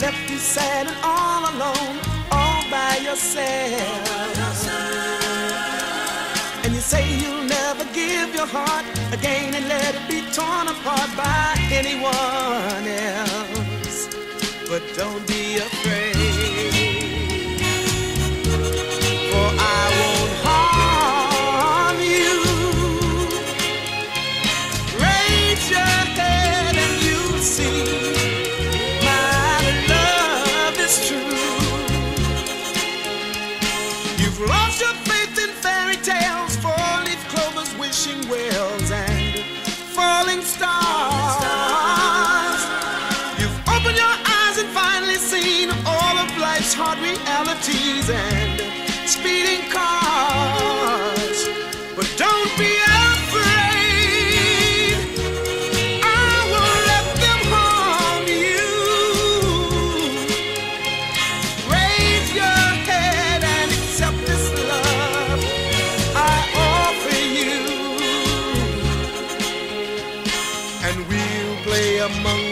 left you sad and all alone, all by yourself. And you say you'll never give your heart again and let it be torn apart by anyone else. But don't be afraid. Life's hard realities and speeding cars. But don't be afraid. I won't let them harm you. Raise your head and accept this love I offer you. And we'll play among